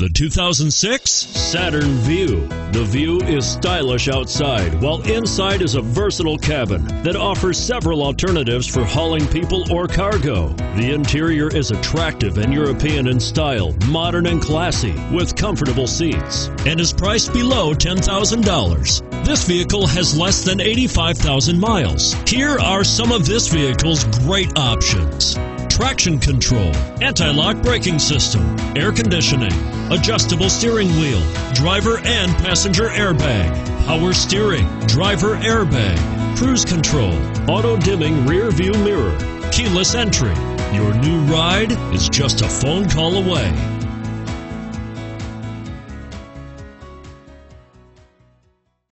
The 2006 Saturn Vue. The Vue is stylish outside, while inside is a versatile cabin that offers several alternatives for hauling people or cargo. The interior is attractive and European in style, modern and classy, with comfortable seats, and is priced below $10,000. This vehicle has less than 85,000 miles. Here are some of this vehicle's great options traction control, anti lock braking system, air conditioning, adjustable steering wheel, driver and passenger airbag, power steering, driver airbag, cruise control, auto dimming rear view mirror, keyless entry. Your new ride is just a phone call away.